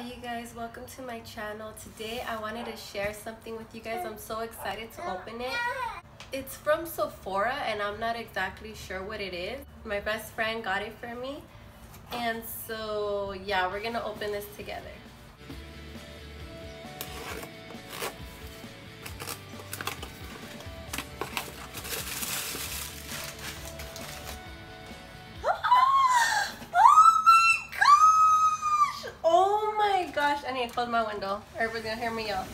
Hi you guys, welcome to my channel. Today I wanted to share something with you guys. I'm so excited to open it. It's from Sephora and I'm not exactly sure what it is. My best friend got it for me. And so yeah, we're gonna open this together. Need to close my window. Everybody's gonna hear me yell.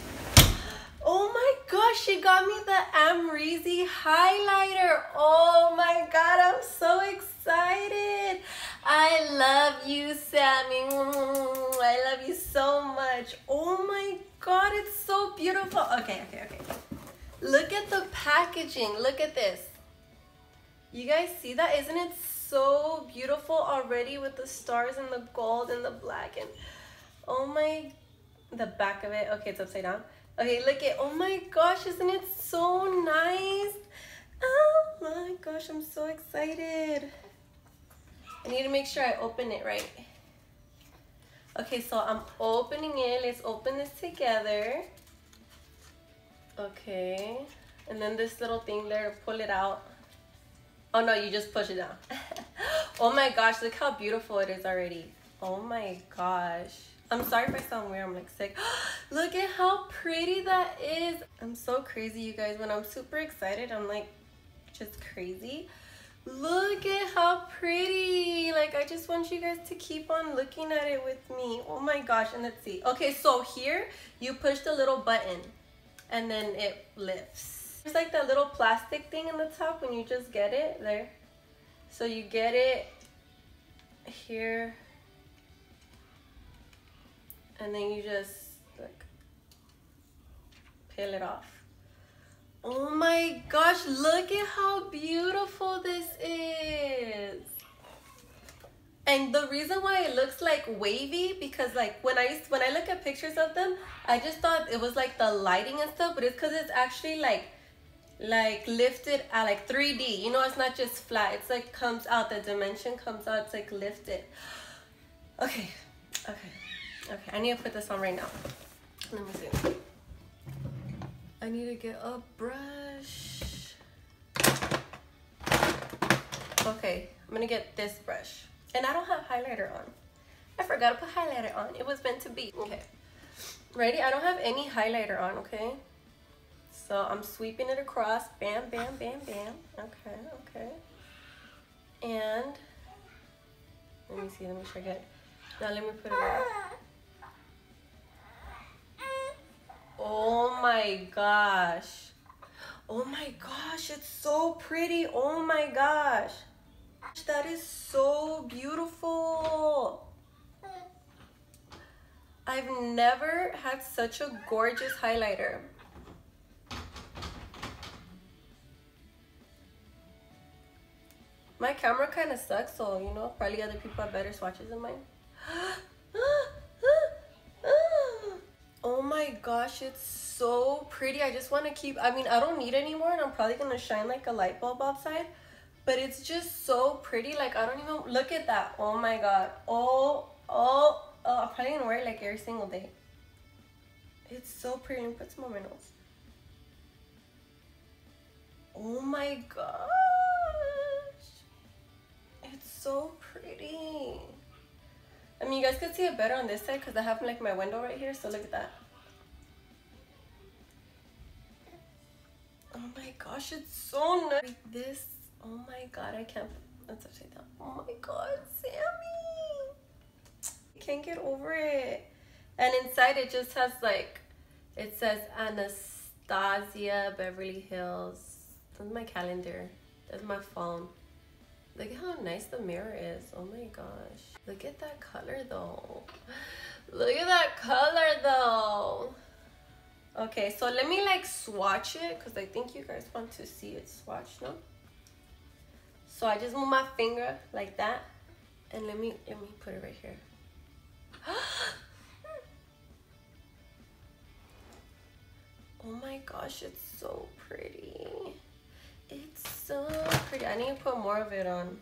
Oh my gosh, she got me the Amrezy highlighter. Oh my god, I'm so excited. I love you, Sammy. I love you so much. Oh my god, it's so beautiful. Okay, okay, okay. Look at the packaging. Look at this. You guys see that? Isn't it so beautiful already with the stars and the gold and the black and Oh my, the back of it. Okay, it's upside down. Okay, look at, oh my gosh, isn't it so nice? Oh my gosh, I'm so excited. I need to make sure I open it right. Okay, so I'm opening it. Let's open this together. Okay. And then this little thing there to pull it out. Oh no, you just push it down. oh my gosh, look how beautiful it is already. Oh my gosh. I'm sorry if I sound weird, I'm like sick. Look at how pretty that is. I'm so crazy, you guys. When I'm super excited, I'm like just crazy. Look at how pretty. Like, I just want you guys to keep on looking at it with me. Oh my gosh, and let's see. Okay, so here, you push the little button and then it lifts. There's like that little plastic thing in the top when you just get it, there. So you get it here and then you just like peel it off. Oh my gosh, look at how beautiful this is. And the reason why it looks like wavy because like when I when I look at pictures of them, I just thought it was like the lighting and stuff, but it's because it's actually like like lifted at like 3D. You know, it's not just flat. It's like comes out, the dimension comes out, it's like lifted. Okay, okay. Okay, I need to put this on right now. Let me see. I need to get a brush. Okay, I'm gonna get this brush. And I don't have highlighter on. I forgot to put highlighter on. It was meant to be. Okay. Ready? I don't have any highlighter on, okay? So I'm sweeping it across. Bam, bam, bam, bam. Okay, okay. And let me see, let me sure I Now let me put it on. Oh my gosh. Oh my gosh, it's so pretty. Oh my gosh. That is so beautiful. I've never had such a gorgeous highlighter. My camera kind of sucks, so you know, probably other people have better swatches than mine. Ah! Oh my gosh, it's so pretty. I just want to keep, I mean, I don't need any more and I'm probably going to shine like a light bulb outside. But it's just so pretty. Like, I don't even, look at that. Oh my god. Oh, oh, oh. I'm probably going to wear it like every single day. It's so pretty. Me put some my nose. Oh my gosh. Guys can see it better on this side because I have like my window right here. So look at that. Oh my gosh, it's so nice. This, oh my god, I can't, that's upside down. Oh my god, Sammy. Can't get over it. And inside it just has like, it says Anastasia Beverly Hills. That's my calendar. That's my phone. Look at how nice the mirror is. Oh my gosh. Look at that color though. Look at that color though. Okay, so let me like swatch it because I think you guys want to see it swatch, no? So I just move my finger like that. And let me let me put it right here. oh my gosh, it's so pretty. It's so pretty. I need to put more of it on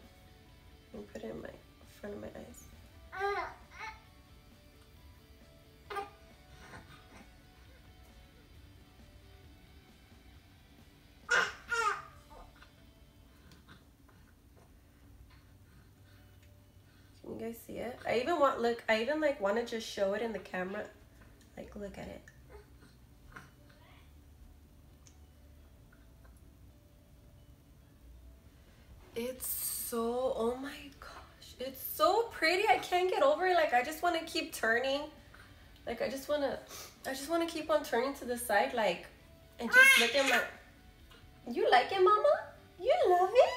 and put it in my front of my eyes. Can you guys see it? I even want look I even like want to just show it in the camera. Like look at it. It's so, oh my gosh. It's so pretty. I can't get over it. Like, I just want to keep turning. Like, I just want to, I just want to keep on turning to the side, like, and just look at my, you like it, mama? You love it?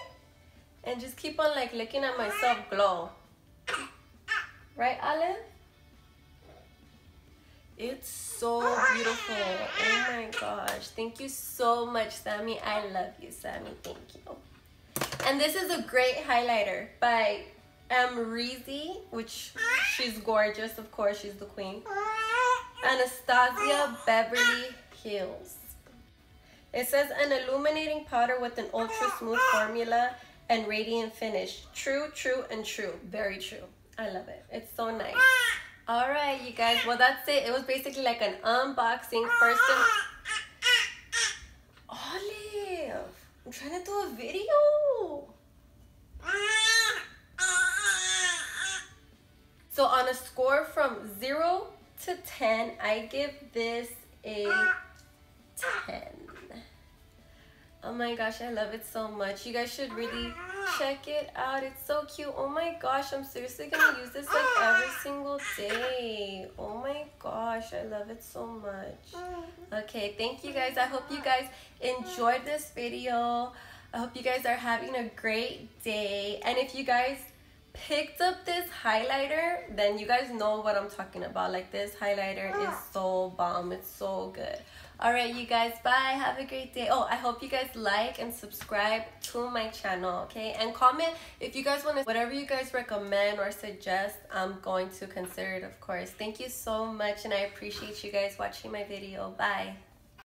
And just keep on, like, looking at myself glow. Right, Olive? It's so beautiful. Oh my gosh. Thank you so much, Sammy. I love you, Sammy. Thank you. And this is a great highlighter by Amrezy, which she's gorgeous, of course, she's the queen. Anastasia Beverly Hills. It says an illuminating powder with an ultra smooth formula and radiant finish. True, true, and true. Very true. I love it. It's so nice. All right, you guys. Well, that's it. It was basically like an unboxing first. Olive, I'm trying to do a video. On a score from 0 to 10, I give this a 10. Oh my gosh, I love it so much. You guys should really check it out. It's so cute. Oh my gosh, I'm seriously gonna use this like every single day. Oh my gosh, I love it so much. Okay, thank you guys. I hope you guys enjoyed this video. I hope you guys are having a great day. And if you guys picked up this highlighter, then you guys know what I'm talking about. Like this highlighter is ah. so bomb. It's so good. All right, you guys, bye. Have a great day. Oh, I hope you guys like and subscribe to my channel, okay? And comment if you guys want to, whatever you guys recommend or suggest, I'm going to consider it, of course. Thank you so much, and I appreciate you guys watching my video. Bye.